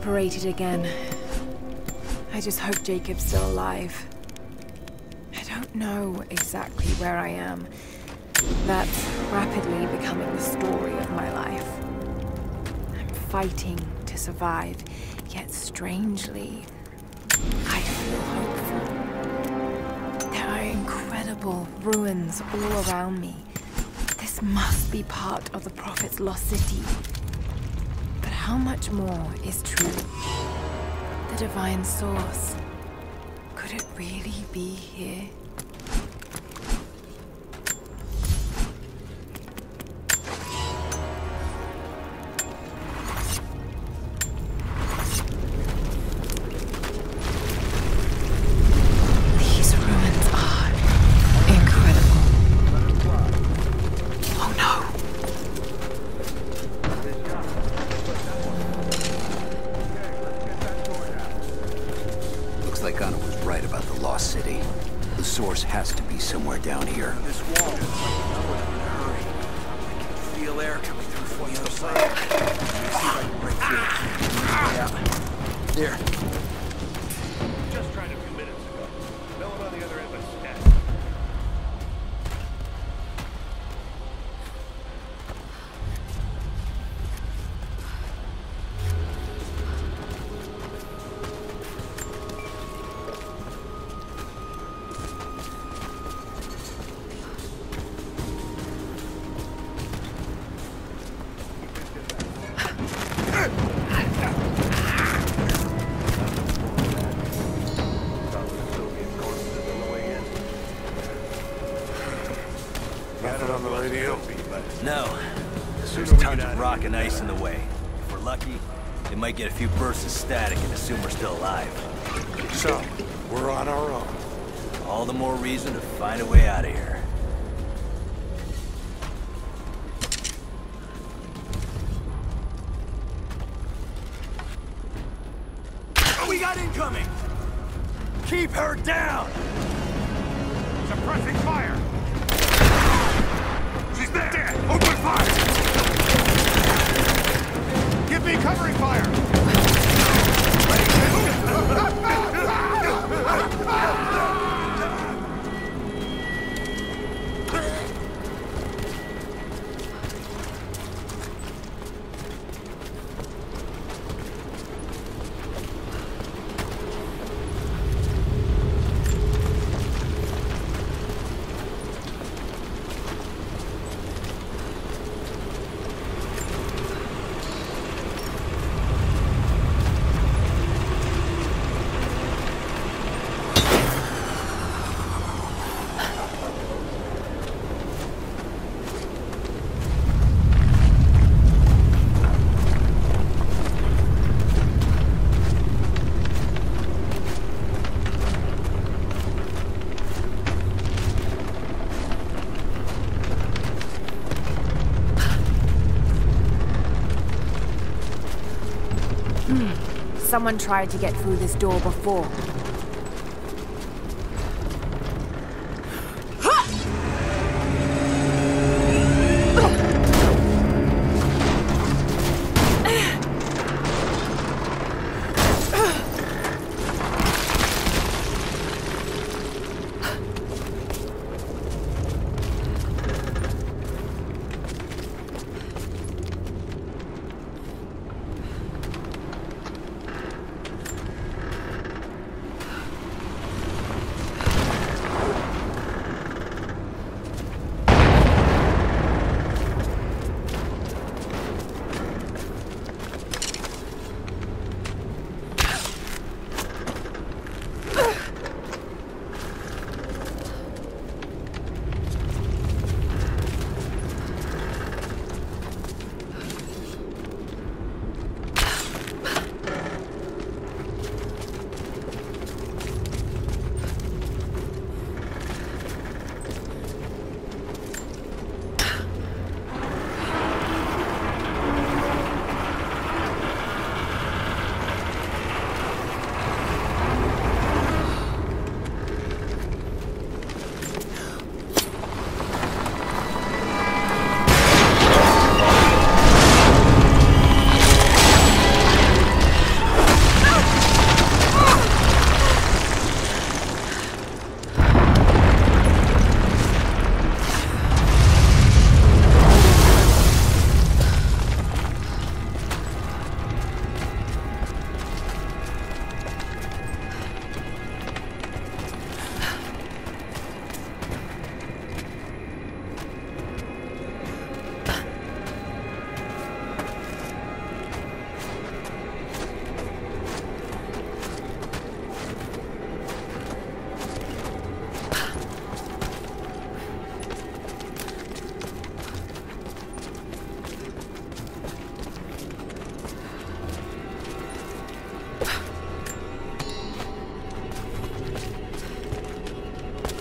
Separated again. I just hope Jacob's still alive. I don't know exactly where I am. That's rapidly becoming the story of my life. I'm fighting to survive, yet strangely, I feel hopeful. There are incredible ruins all around me. This must be part of the Prophet's lost city. How much more is true? The divine source. Could it really be here? Looks like Ana was right about the lost city. The source has to be somewhere down here. This wall. Hurry. I can feel air coming through from the other side. Let me rock and ice in the way. If we're lucky, they might get a few bursts of static and assume we're still alive. So, we're on our own. All the more reason to find a way out of here. Oh, we got incoming! Keep her down! Suppressing fire! She's there! Dead! Open fire! Give me covering fire! Someone tried to get through this door before.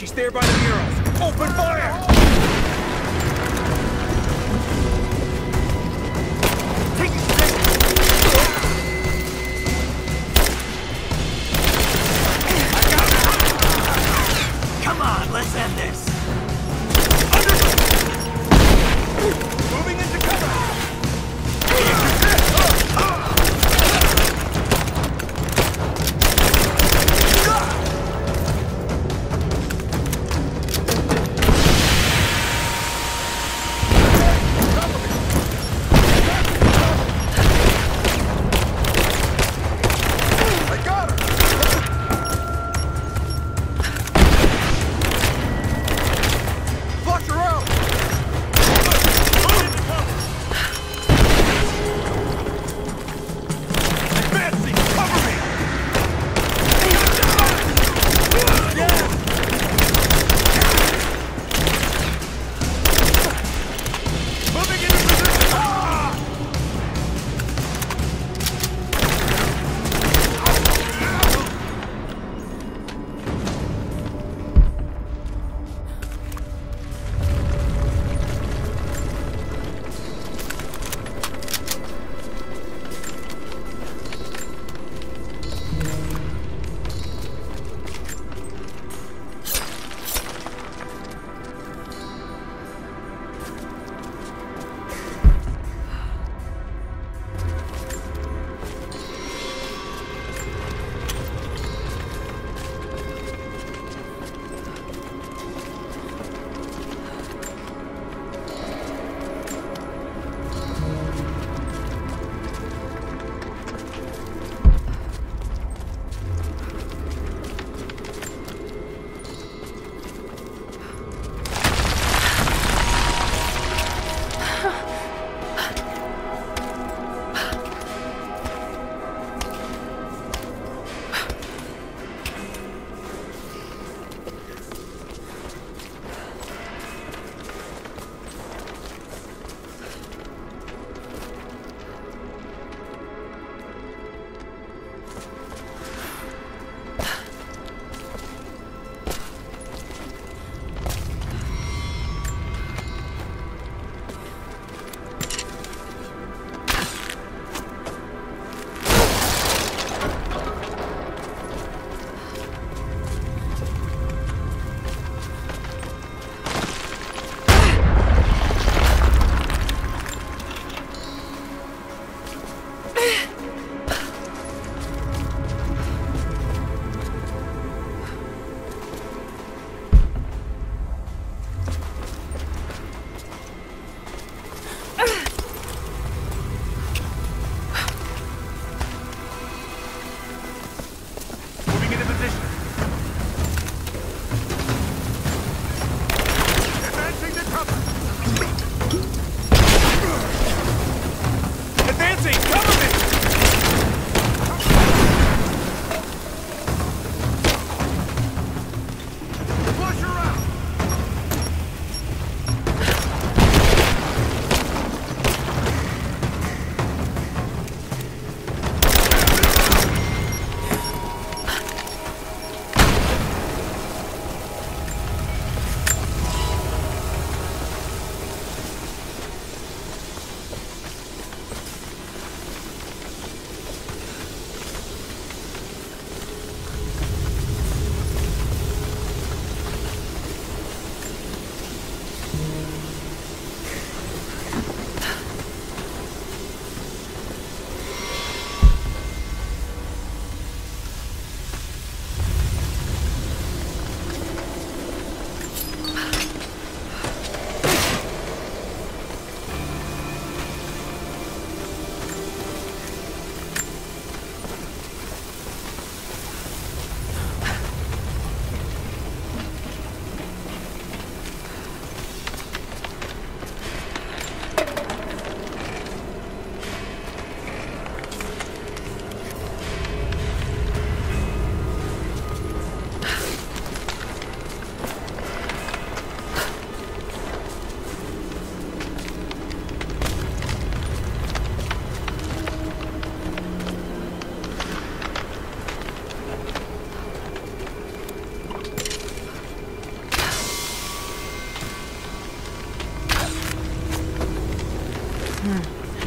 She's there by the murals. Open fire!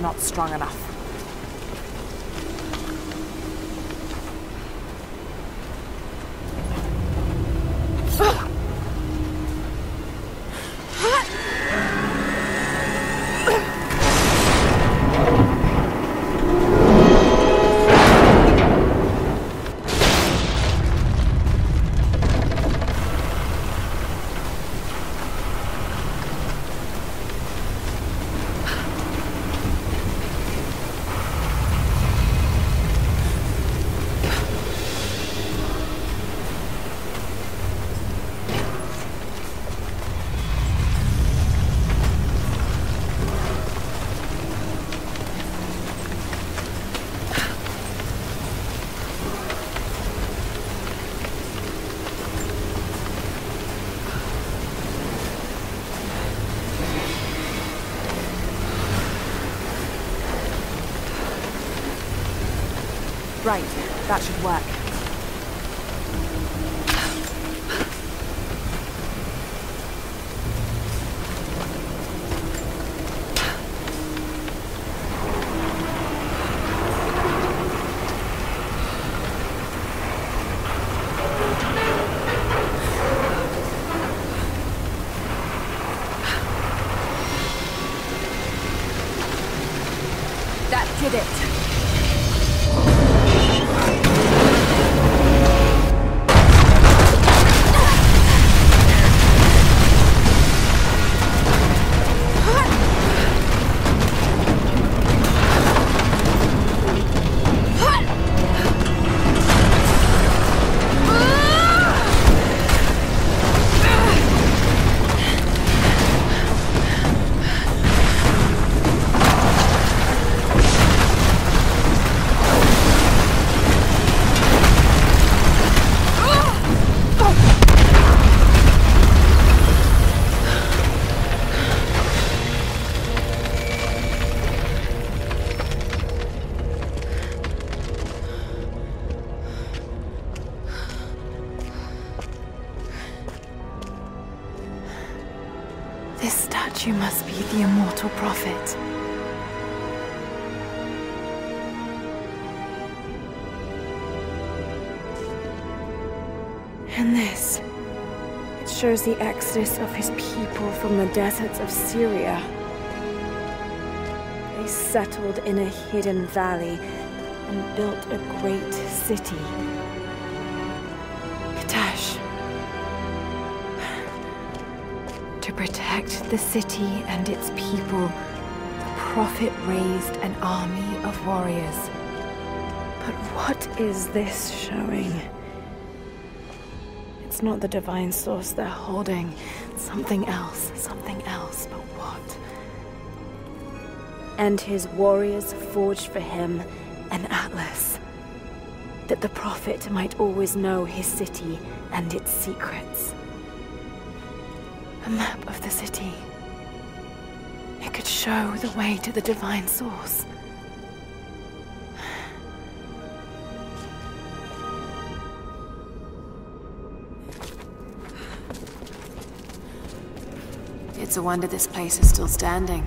not strong enough. That should work. Statue must be the immortal prophet. And this. It shows the exodus of his people from the deserts of Syria. They settled in a hidden valley and built a great city. Protect the city and its people, the Prophet raised an army of warriors. But what is this showing? It's not the divine source they're holding. Something else, something else, but what? And his warriors forged for him an atlas. That the Prophet might always know his city and its secrets. A map of the city. It could show the way to the divine source. It's a wonder this place is still standing.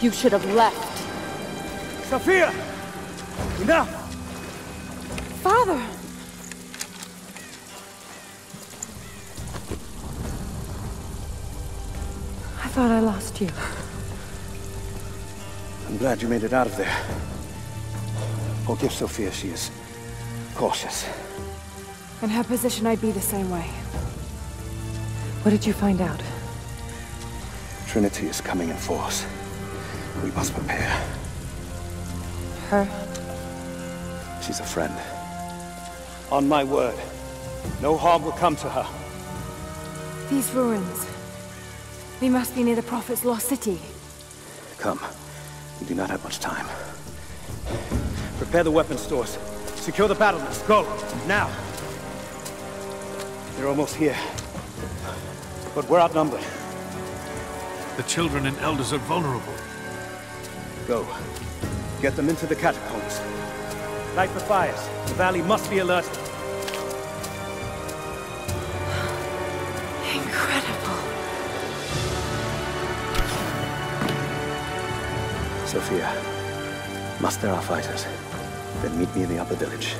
You should have left. Sofia! Enough! Father! I thought I lost you. I'm glad you made it out of there. Oh, Forgive Sofia, she is cautious. In her position, I'd be the same way. What did you find out? Trinity is coming in force. We must prepare. Her? She's a friend. On my word, no harm will come to her. These ruins. We must be near the Prophet's lost city. Come. We do not have much time. Prepare the weapon stores. Secure the battlements. Go! Now! They're almost here. But we're outnumbered. The children and elders are vulnerable. Go. Get them into the catacombs. Light the fires. The valley must be alerted. Incredible. Sofia, muster our fighters. Then meet me in the upper village.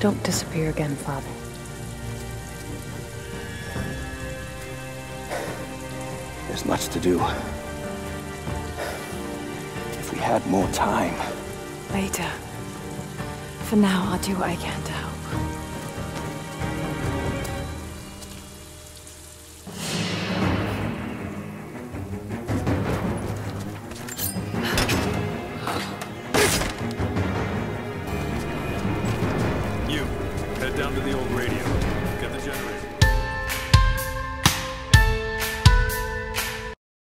Don't disappear again, Father. There's much to do. Had more time. Later. For now, I'll do what I can to